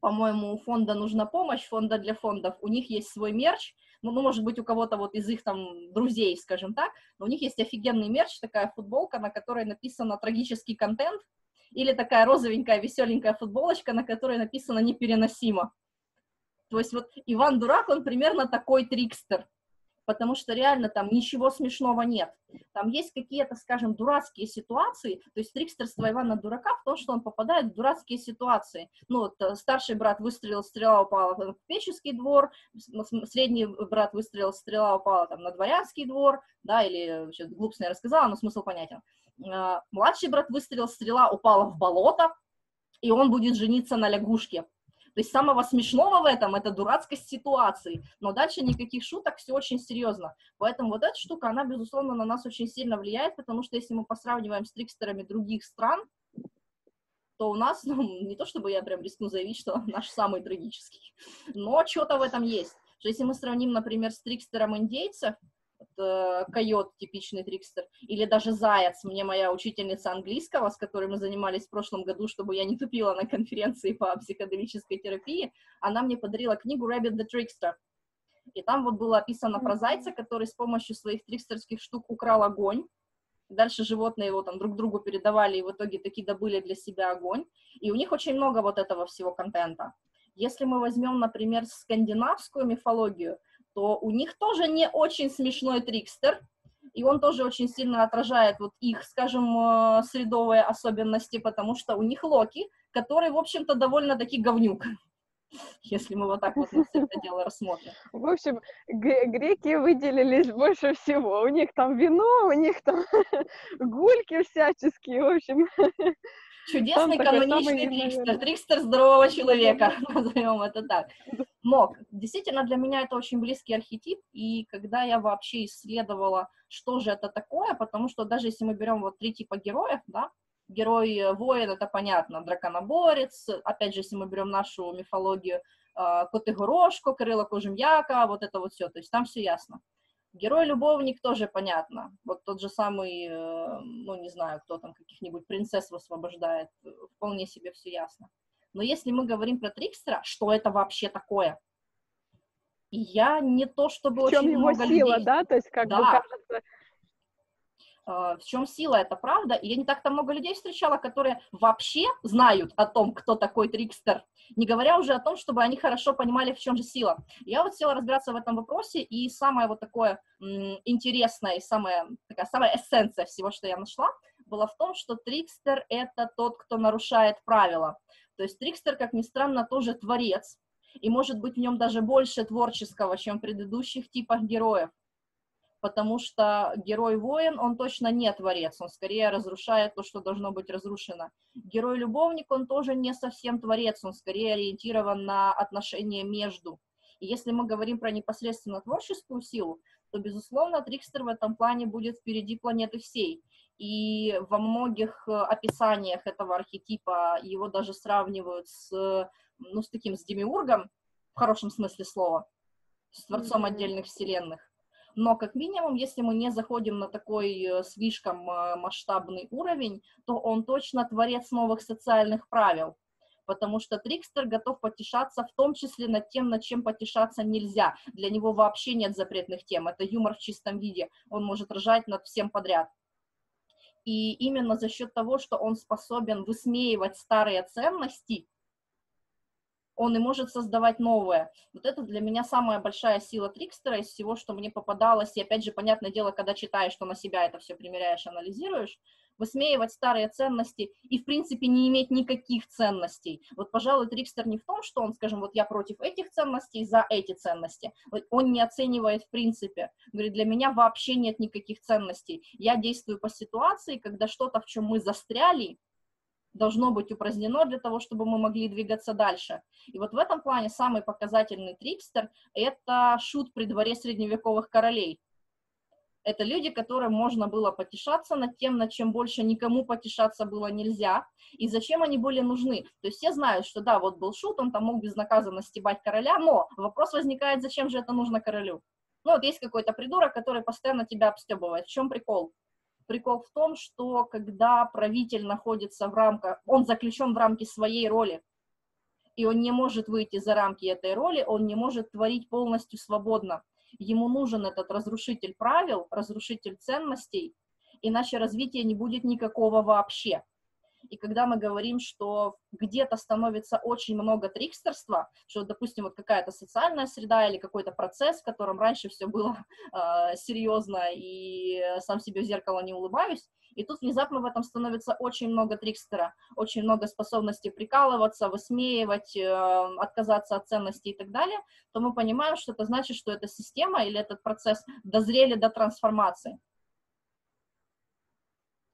по-моему, у фонда «Нужна помощь», фонда для фондов, у них есть свой мерч, ну, ну, может быть, у кого-то вот из их там друзей, скажем так, но у них есть офигенный мерч, такая футболка, на которой написано «трагический контент», или такая розовенькая, веселенькая футболочка, на которой написано «непереносимо». То есть вот Иван Дурак, он примерно такой трикстер, потому что реально там ничего смешного нет. Там есть какие-то, скажем, дурацкие ситуации, то есть трикстерство Ивана Дурака в том, что он попадает в дурацкие ситуации. Ну, вот э, старший брат выстрелил, стрела упала в купеческий двор, средний брат выстрелил, стрела упала там на дворянский двор, да, или, сейчас глупость я рассказала, но смысл понятен. Э, младший брат выстрелил, стрела упала в болото, и он будет жениться на лягушке. То есть самого смешного в этом это дурацкость ситуации, но дальше никаких шуток, все очень серьезно. Поэтому вот эта штука, она, безусловно, на нас очень сильно влияет, потому что если мы посравниваем с трикстерами других стран, то у нас, ну, не то чтобы я прям рискну заявить, что наш самый трагический, но что-то в этом есть. Что если мы сравним, например, с трикстером индейцев, э, койот, типичный трикстер, или даже заяц. Мне моя учительница английского, с которой мы занимались в прошлом году, чтобы я не тупила на конференции по психоделической терапии, она мне подарила книгу Rabbit the Trickster. И там вот было описано про зайца, который с помощью своих трикстерских штук украл огонь. Дальше животные его там друг другу передавали, и в итоге таки добыли для себя огонь. И у них очень много вот этого всего контента. Если мы возьмем, например, скандинавскую мифологию, то у них тоже не очень смешной трикстер, и он тоже очень сильно отражает вот их, скажем, э, средовые особенности, потому что у них Локи, который, в общем-то, довольно-таки говнюк, если мы вот так вот это дело рассмотрим. В общем, греки выделились больше всего. У них там вино, у них там гульки всяческие, в общем. Чудесный каноничный трикстер, трикстер здорового человека, назовем это так. Мог. Действительно, для меня это очень близкий архетип, и когда я вообще исследовала, что же это такое, потому что даже если мы берем вот три типа героев, да, герой воин, это понятно, драконоборец, опять же, если мы берем нашу мифологию, а, Котыгорошко, Кирилла Кожем'яка, вот это вот все, то есть там все ясно. Герой-любовник тоже понятно. Вот тот же самый, э, ну, не знаю, кто там каких-нибудь принцесс высвобождает, вполне себе все ясно. Но если мы говорим про Трикстера, что это вообще такое? И я не то чтобы в чем очень его много сила, людей... да? То есть как да. бы кажется, в чем сила, это правда. И я не так-то много людей встречала, которые вообще знают о том, кто такой трикстер, не говоря уже о том, чтобы они хорошо понимали, в чем же сила. Я вот села разбираться в этом вопросе, и самое вот такое интересное, и самая, такая, самая эссенция всего, что я нашла, была в том, что трикстер — это тот, кто нарушает правила. То есть трикстер, как ни странно, тоже творец, и может быть в нем даже больше творческого, чем в предыдущих типах героев потому что герой-воин, он точно не творец, он скорее разрушает то, что должно быть разрушено. Герой-любовник, он тоже не совсем творец, он скорее ориентирован на отношения между. И если мы говорим про непосредственно творческую силу, то, безусловно, Трикстер в этом плане будет впереди планеты всей. И во многих описаниях этого архетипа его даже сравнивают с, ну, с таким, с демиургом, в хорошем смысле слова, с творцом mm-hmm. отдельных вселенных но как минимум, если мы не заходим на такой э, слишком э, масштабный уровень, то он точно творец новых социальных правил, потому что Трикстер готов потешаться в том числе над тем, над чем потешаться нельзя. Для него вообще нет запретных тем, это юмор в чистом виде, он может ржать над всем подряд. И именно за счет того, что он способен высмеивать старые ценности, он и может создавать новое. Вот это для меня самая большая сила Трикстера из всего, что мне попадалось. И опять же, понятное дело, когда читаешь, что на себя это все примеряешь, анализируешь, высмеивать старые ценности и, в принципе, не иметь никаких ценностей. Вот, пожалуй, Трикстер не в том, что он, скажем, вот я против этих ценностей за эти ценности. Он не оценивает в принципе. Говорит, для меня вообще нет никаких ценностей. Я действую по ситуации, когда что-то, в чем мы застряли, должно быть упразднено для того, чтобы мы могли двигаться дальше. И вот в этом плане самый показательный трикстер — это шут при дворе средневековых королей. Это люди, которым можно было потешаться над тем, над чем больше никому потешаться было нельзя, и зачем они были нужны. То есть все знают, что да, вот был шут, он там мог безнаказанно стебать короля, но вопрос возникает, зачем же это нужно королю? Ну вот есть какой-то придурок, который постоянно тебя обстебывает. В чем прикол? Прикол в том, что когда правитель находится в рамках, он заключен в рамки своей роли, и он не может выйти за рамки этой роли, он не может творить полностью свободно. Ему нужен этот разрушитель правил, разрушитель ценностей, иначе развития не будет никакого вообще. И когда мы говорим, что где-то становится очень много трикстерства, что, допустим, вот какая-то социальная среда или какой-то процесс, в котором раньше все было э, серьезно и сам себе в зеркало не улыбаюсь, и тут внезапно в этом становится очень много трикстера, очень много способностей прикалываться, высмеивать, э, отказаться от ценностей и так далее, то мы понимаем, что это значит, что эта система или этот процесс дозрели до трансформации.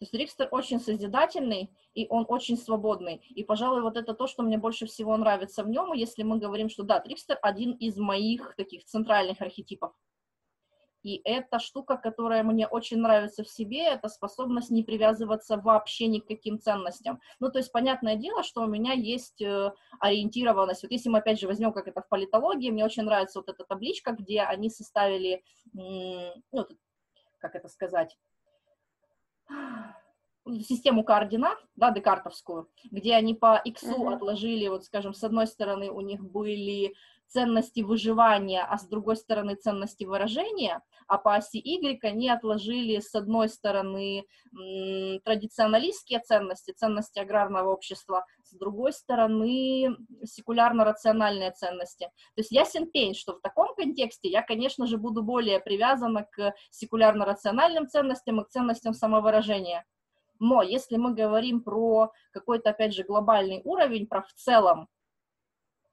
То есть Рикстер очень созидательный, и он очень свободный. И, пожалуй, вот это то, что мне больше всего нравится в нем, если мы говорим, что да, Трикстер один из моих таких центральных архетипов. И это штука, которая мне очень нравится в себе, это способность не привязываться вообще ни к каким ценностям. Ну, то есть, понятное дело, что у меня есть э, ориентированность. Вот если мы, опять же, возьмем, как это в политологии, мне очень нравится вот эта табличка, где они составили, ну, как это сказать, систему координат, да, декартовскую, где они по X uh-huh. отложили, вот, скажем, с одной стороны у них были ценности выживания, а с другой стороны ценности выражения, а по оси Y они отложили с одной стороны традиционалистские ценности, ценности аграрного общества, с другой стороны секулярно-рациональные ценности. То есть ясен пень, что в таком контексте я, конечно же, буду более привязана к секулярно-рациональным ценностям и к ценностям самовыражения. Но если мы говорим про какой-то, опять же, глобальный уровень, про в целом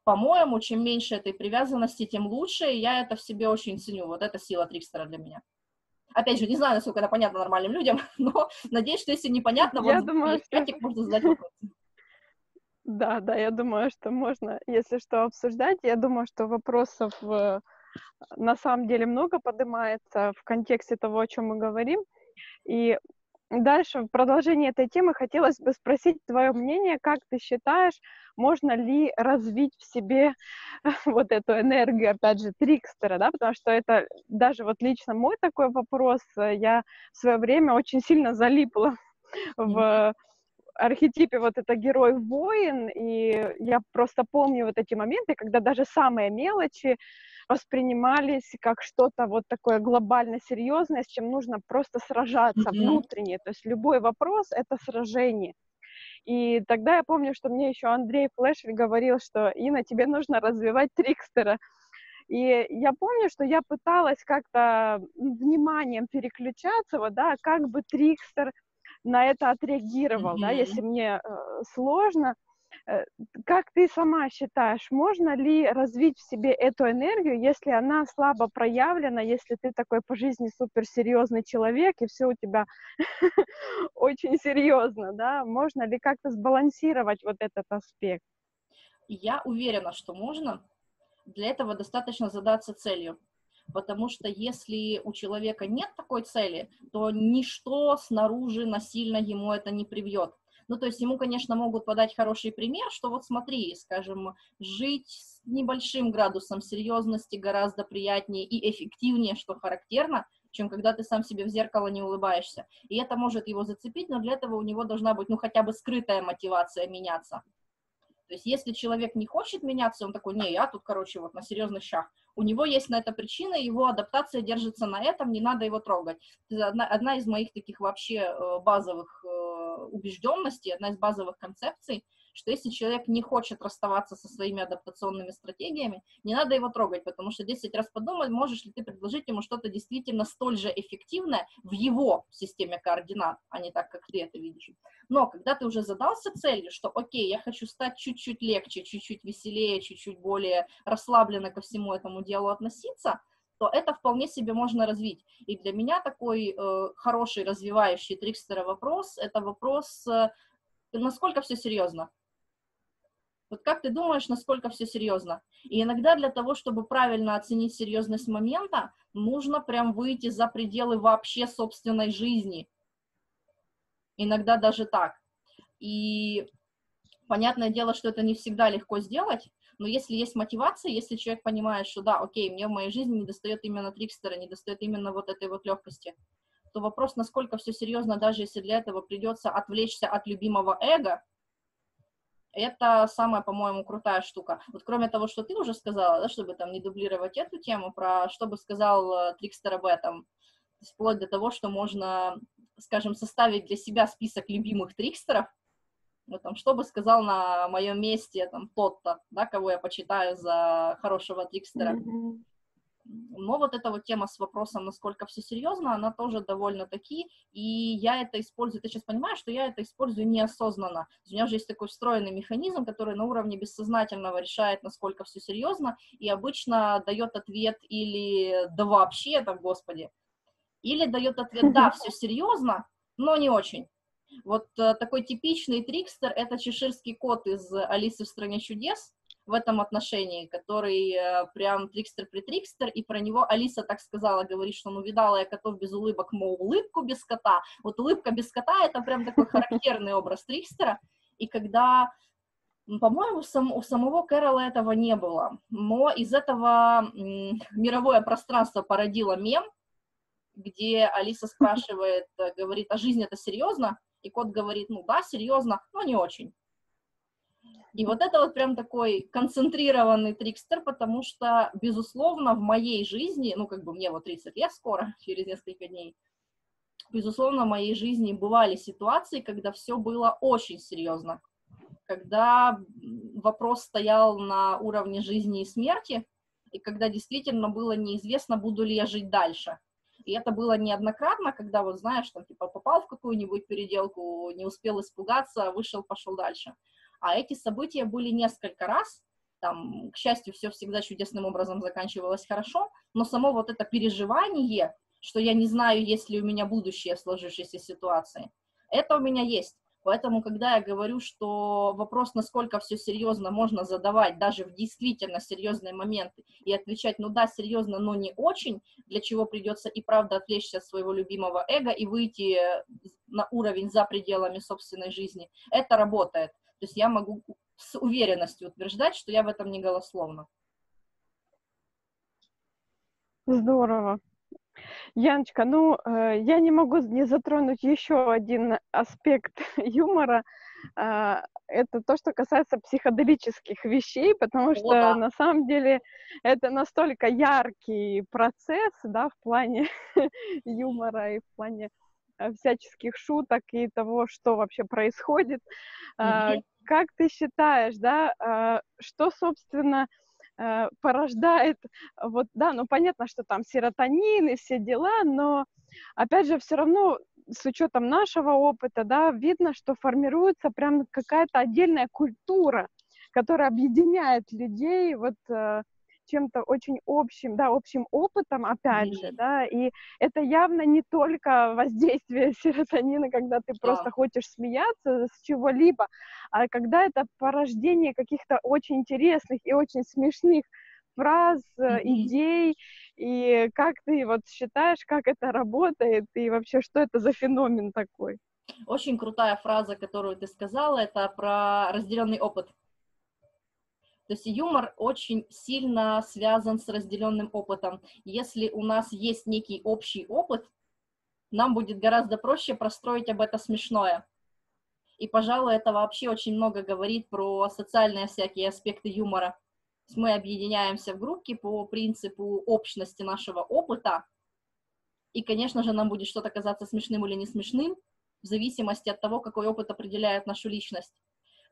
по-моему, чем меньше этой привязанности, тем лучше, и я это в себе очень ценю. Вот это сила Трикстера для меня. Опять же, не знаю, насколько это понятно нормальным людям, но надеюсь, что если непонятно, я вот думаю, что... можно задать вопрос. Да, да, я думаю, что можно, если что, обсуждать. Я думаю, что вопросов э, на самом деле много поднимается в контексте того, о чем мы говорим. И Дальше, в продолжении этой темы, хотелось бы спросить твое мнение, как ты считаешь, можно ли развить в себе вот эту энергию, опять же, трикстера, да, потому что это даже вот лично мой такой вопрос, я в свое время очень сильно залипла в архетипе вот это герой-воин, и я просто помню вот эти моменты, когда даже самые мелочи воспринимались как что-то вот такое глобально серьезное, с чем нужно просто сражаться mm-hmm. внутренне. То есть любой вопрос — это сражение. И тогда я помню, что мне еще Андрей Флешвик говорил, что Инна, тебе нужно развивать трикстера. И я помню, что я пыталась как-то вниманием переключаться, вот, да, как бы трикстер на это отреагировал, mm-hmm. да, если мне э, сложно. Э, как ты сама считаешь, можно ли развить в себе эту энергию, если она слабо проявлена, если ты такой по жизни суперсерьезный человек, и все у тебя очень серьезно, да? Можно ли как-то сбалансировать вот этот аспект? Я уверена, что можно. Для этого достаточно задаться целью потому что если у человека нет такой цели, то ничто снаружи насильно ему это не привьет. Ну, то есть ему, конечно, могут подать хороший пример, что вот смотри, скажем, жить с небольшим градусом серьезности гораздо приятнее и эффективнее, что характерно, чем когда ты сам себе в зеркало не улыбаешься. И это может его зацепить, но для этого у него должна быть, ну, хотя бы скрытая мотивация меняться. То есть если человек не хочет меняться, он такой, не, я тут, короче, вот на серьезных щах, у него есть на это причина, его адаптация держится на этом, не надо его трогать. Одна, одна из моих таких вообще э, базовых э, убежденностей, одна из базовых концепций – что если человек не хочет расставаться со своими адаптационными стратегиями, не надо его трогать, потому что 10 раз подумать, можешь ли ты предложить ему что-то действительно столь же эффективное в его системе координат, а не так, как ты это видишь. Но когда ты уже задался целью, что окей, я хочу стать чуть-чуть легче, чуть-чуть веселее, чуть-чуть более расслабленно ко всему этому делу относиться, то это вполне себе можно развить. И для меня такой э, хороший развивающий трикстера вопрос, это вопрос, э, насколько все серьезно. Вот как ты думаешь, насколько все серьезно? И иногда для того, чтобы правильно оценить серьезность момента, нужно прям выйти за пределы вообще собственной жизни. Иногда даже так. И понятное дело, что это не всегда легко сделать, но если есть мотивация, если человек понимает, что да, окей, мне в моей жизни не достает именно трикстера, не достает именно вот этой вот легкости, то вопрос, насколько все серьезно, даже если для этого придется отвлечься от любимого эго, это самая, по-моему, крутая штука. Вот кроме того, что ты уже сказала, да, чтобы там не дублировать эту тему, про что бы сказал э, Трикстер об этом, вплоть до того, что можно, скажем, составить для себя список любимых трикстеров, вот, там, что бы сказал на моем месте там тот-то, да, кого я почитаю за хорошего трикстера. Mm-hmm. Но вот эта вот тема с вопросом, насколько все серьезно, она тоже довольно-таки, и я это использую, ты сейчас понимаешь, что я это использую неосознанно. У меня уже есть такой встроенный механизм, который на уровне бессознательного решает, насколько все серьезно, и обычно дает ответ или «да вообще, там, господи», или дает ответ «да, все серьезно, но не очень». Вот э, такой типичный трикстер — это чеширский кот из «Алисы в стране чудес», в этом отношении, который э, прям трикстер-притрикстер, и про него Алиса так сказала, говорит, что ну видала я котов без улыбок, мол, улыбку без кота. Вот улыбка без кота — это прям такой характерный образ трикстера, и когда по-моему, сам, у самого Кэрола этого не было, но из этого мировое пространство породило мем, где Алиса спрашивает, э, говорит, а жизнь это серьезно? И кот говорит, ну да, серьезно, но не очень. И вот это вот прям такой концентрированный трикстер, потому что, безусловно, в моей жизни, ну, как бы мне вот 30 лет скоро, через несколько дней, безусловно, в моей жизни бывали ситуации, когда все было очень серьезно, когда вопрос стоял на уровне жизни и смерти, и когда действительно было неизвестно, буду ли я жить дальше. И это было неоднократно, когда, вот знаешь, там, типа, попал в какую-нибудь переделку, не успел испугаться, вышел, пошел дальше а эти события были несколько раз, там, к счастью, все всегда чудесным образом заканчивалось хорошо, но само вот это переживание, что я не знаю, есть ли у меня будущее в сложившейся ситуации, это у меня есть. Поэтому, когда я говорю, что вопрос, насколько все серьезно можно задавать даже в действительно серьезные моменты и отвечать, ну да, серьезно, но не очень, для чего придется и правда отвлечься от своего любимого эго и выйти на уровень за пределами собственной жизни, это работает. То есть я могу с уверенностью утверждать, что я в этом не голословна. Здорово. Яночка, ну, э, я не могу не затронуть еще один аспект юмора. Э, это то, что касается психоделических вещей, потому что да. на самом деле это настолько яркий процесс, да, в плане юмора и в плане э, всяческих шуток и того, что вообще происходит. Э, как ты считаешь, да, э, что, собственно, э, порождает, вот, да, ну, понятно, что там серотонин и все дела, но, опять же, все равно с учетом нашего опыта, да, видно, что формируется прям какая-то отдельная культура, которая объединяет людей вот э, чем-то очень общим, да, общим опытом, опять mm-hmm. же, да, и это явно не только воздействие серотонина, когда ты да. просто хочешь смеяться с чего-либо, а когда это порождение каких-то очень интересных и очень смешных фраз, mm-hmm. идей, и как ты вот считаешь, как это работает, и вообще, что это за феномен такой? Очень крутая фраза, которую ты сказала, это про разделенный опыт. То есть юмор очень сильно связан с разделенным опытом. Если у нас есть некий общий опыт, нам будет гораздо проще простроить об это смешное. И, пожалуй, это вообще очень много говорит про социальные всякие аспекты юмора мы объединяемся в группки по принципу общности нашего опыта, и, конечно же, нам будет что-то казаться смешным или не смешным, в зависимости от того, какой опыт определяет нашу личность.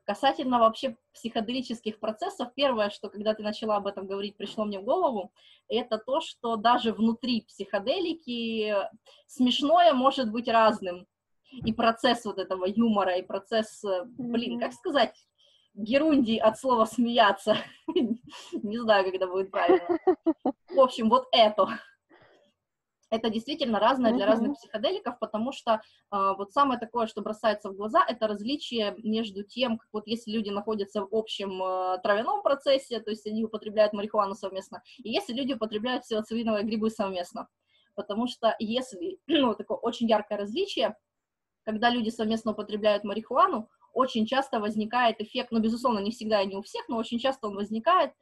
Касательно вообще психоделических процессов, первое, что когда ты начала об этом говорить, пришло мне в голову, это то, что даже внутри психоделики смешное может быть разным. И процесс вот этого юмора, и процесс, э, блин, как сказать, герундий от слова смеяться. Не знаю, это будет правильно. В общем, вот это. Это действительно разное для разных психоделиков, потому что э, вот самое такое, что бросается в глаза, это различие между тем, как вот если люди находятся в общем э, травяном процессе, то есть они употребляют марихуану совместно, и если люди употребляют псилоцибиновые грибы совместно. Потому что если, ну, такое очень яркое различие, когда люди совместно употребляют марихуану, очень часто возникает эффект, ну, безусловно, не всегда и не у всех, но очень часто он возникает,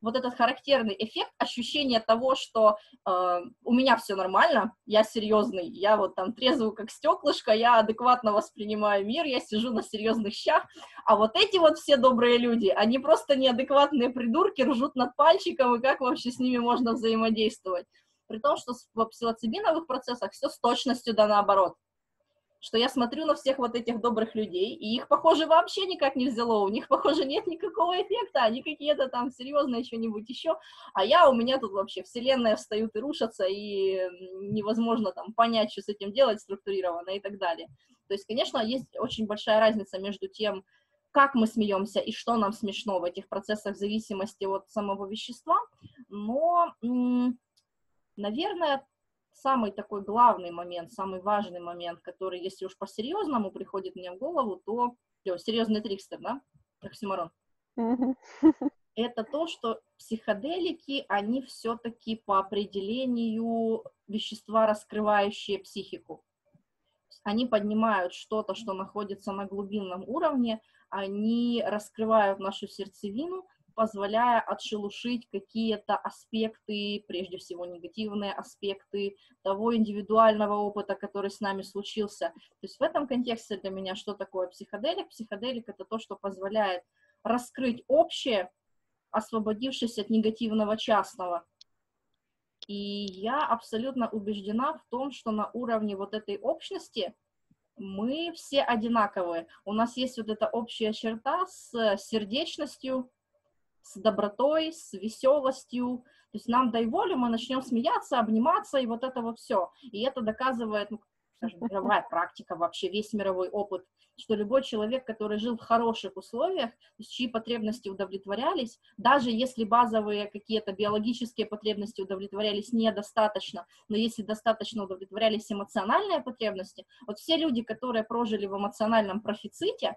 вот этот характерный эффект, ощущение того, что э, у меня все нормально, я серьезный, я вот там трезвый как стеклышко, я адекватно воспринимаю мир, я сижу на серьезных щах, а вот эти вот все добрые люди, они просто неадекватные придурки, ржут над пальчиком, и как вообще с ними можно взаимодействовать? При том, что в псилоцибиновых процессах все с точностью да наоборот что я смотрю на всех вот этих добрых людей, и их, похоже, вообще никак не взяло, у них, похоже, нет никакого эффекта, они какие-то там серьезные что-нибудь еще, а я, у меня тут вообще вселенная встают и рушатся, и невозможно там понять, что с этим делать структурированно и так далее. То есть, конечно, есть очень большая разница между тем, как мы смеемся и что нам смешно в этих процессах зависимости от самого вещества, но, наверное, самый такой главный момент, самый важный момент, который, если уж по-серьезному приходит мне в голову, то серьезный трикстер, да, оксиморон. Это то, что психоделики, они все-таки по определению вещества, раскрывающие психику. Они поднимают что-то, что находится на глубинном уровне, они раскрывают нашу сердцевину, позволяя отшелушить какие-то аспекты, прежде всего негативные аспекты того индивидуального опыта, который с нами случился. То есть в этом контексте для меня что такое психоделик? Психоделик — это то, что позволяет раскрыть общее, освободившись от негативного частного. И я абсолютно убеждена в том, что на уровне вот этой общности мы все одинаковые. У нас есть вот эта общая черта с сердечностью, с добротой, с веселостью. То есть нам дай волю, мы начнем смеяться, обниматься, и вот это вот все. И это доказывает, ну, мировая практика, вообще весь мировой опыт, что любой человек, который жил в хороших условиях, чьи потребности удовлетворялись, даже если базовые какие-то биологические потребности удовлетворялись недостаточно, но если достаточно удовлетворялись эмоциональные потребности, вот все люди, которые прожили в эмоциональном профиците,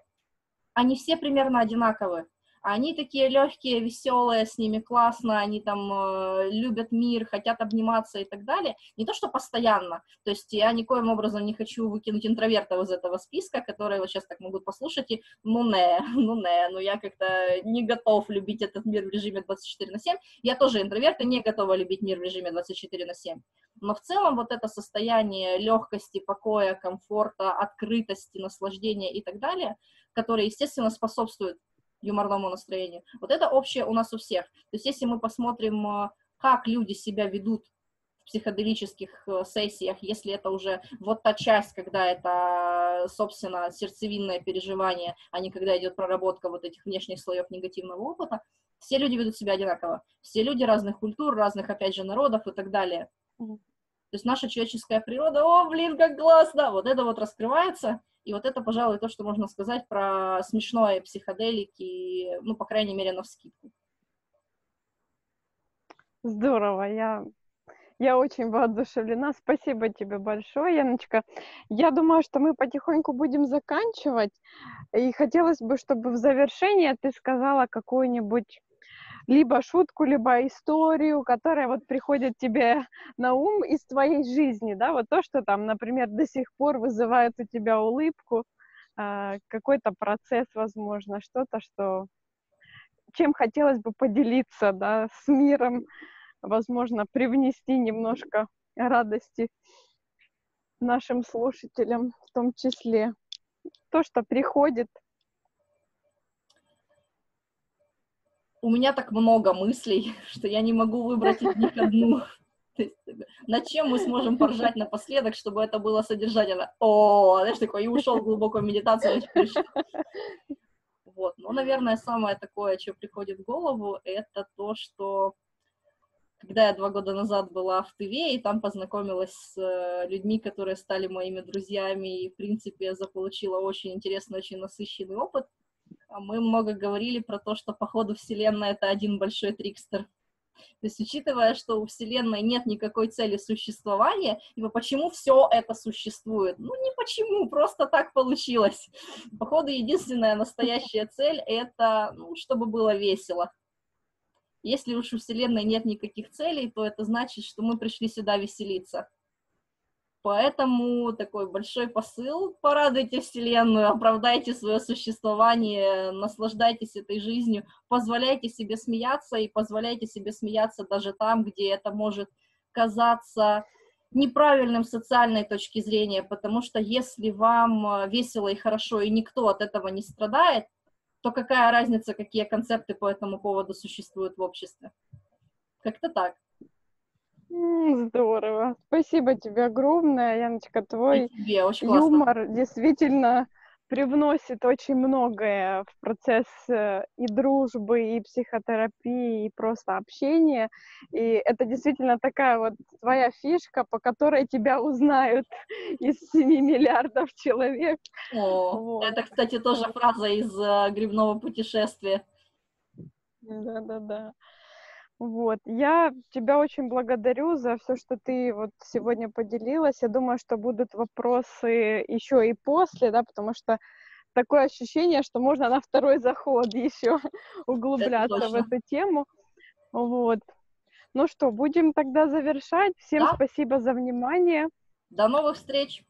они все примерно одинаковые они такие легкие, веселые, с ними классно, они там э, любят мир, хотят обниматься и так далее. Не то, что постоянно, то есть я никоим образом не хочу выкинуть интровертов из этого списка, которые вот сейчас так могут послушать, и ну не, ну не, ну я как-то не готов любить этот мир в режиме 24 на 7. Я тоже интроверт и не готова любить мир в режиме 24 на 7. Но в целом вот это состояние легкости, покоя, комфорта, открытости, наслаждения и так далее, которое, естественно, способствует юморному настроению, вот это общее у нас у всех. То есть если мы посмотрим, э, как люди себя ведут в психоделических э, сессиях, если это уже вот та часть, когда это, собственно, сердцевинное переживание, а не когда идет проработка вот этих внешних слоев негативного опыта, все люди ведут себя одинаково. Все люди разных культур, разных, опять же, народов и так далее. То есть наша человеческая природа, о, блин, как классно, вот это вот раскрывается, и вот это, пожалуй, то, что можно сказать про смешное психоделики, ну, по крайней мере, на вскидку. Здорово, я я очень воодушевлена. Спасибо тебе большое, Яночка. Я думаю, что мы потихоньку будем заканчивать. И хотелось бы, чтобы в завершение ты сказала какую-нибудь либо шутку, либо историю, которая вот приходит тебе на ум из твоей жизни, да, вот то, что там, например, до сих пор вызывает у тебя улыбку, э, какой-то процесс, возможно, что-то, что чем хотелось бы поделиться, да, с миром, возможно, привнести немножко радости нашим слушателям в том числе. То, что приходит. У меня так много мыслей, что я не могу выбрать них одну. над чем мы сможем поржать напоследок, чтобы это было содержательно? О, знаешь, такой, и ушел в глубокую медитацию. Вот. Но, наверное, самое такое, что приходит в голову, это то, что когда я два года назад была в Тыве, и там познакомилась с э, людьми, которые стали моими друзьями, и, в принципе, заполучила очень интересный, очень насыщенный опыт. А мы много говорили про то, что, походу, Вселенная — это один большой трикстер. То есть, учитывая, что у Вселенной нет никакой цели существования, и почему все это существует? Ну, не почему, просто так получилось. Походу, единственная настоящая цель — это, ну, чтобы было весело. Если уж у Вселенной нет никаких целей, то это значит, что мы пришли сюда веселиться. Поэтому такой большой посыл. Порадуйте Вселенную, оправдайте свое существование, наслаждайтесь этой жизнью, позволяйте себе смеяться и позволяйте себе смеяться даже там, где это может казаться неправильным с социальной точки зрения, потому что если вам весело и хорошо, и никто от этого не страдает, то какая разница, какие концепты по этому поводу существуют в обществе? Как-то так. Здорово. Спасибо тебе огромное, Яночка. Твой тебе, очень юмор классно. действительно привносит очень многое в процесс э, и дружбы, и психотерапии, и просто общения. И это действительно такая вот твоя фишка, по которой тебя узнают из 7 миллиардов человек. О, вот. это, кстати, тоже фраза из э, грибного путешествия. Да-да-да. Вот, я тебя очень благодарю за все, что ты вот сегодня поделилась. Я думаю, что будут вопросы еще и после, да, потому что такое ощущение, что можно на второй заход еще углубляться в эту тему. Вот. Ну что, будем тогда завершать. Всем да. спасибо за внимание. До новых встреч!